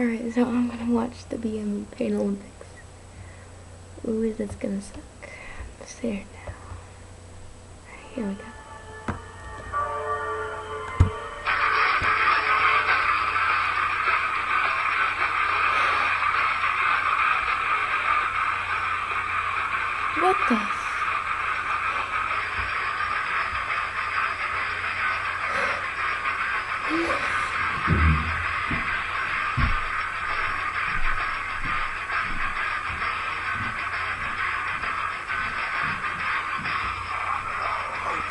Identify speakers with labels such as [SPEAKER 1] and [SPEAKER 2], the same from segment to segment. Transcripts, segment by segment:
[SPEAKER 1] Alright, so I'm gonna watch the BME Pain Olympics. Ooh, that's gonna suck. It's there now. Here we go. What the?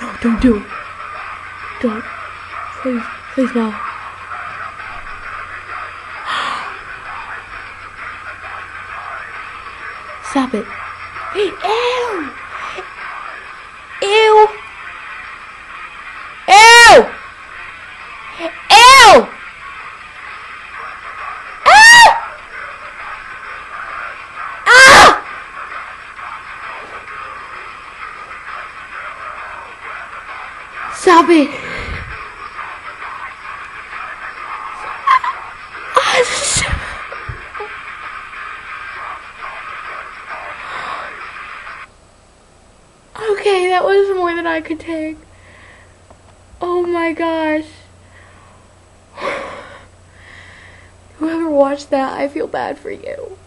[SPEAKER 1] No, don't do it. Don't. Please, please no. Stop it. Ew! Stop it! Okay, that was more than I could take. Oh my gosh. Whoever watched that, I feel bad for you.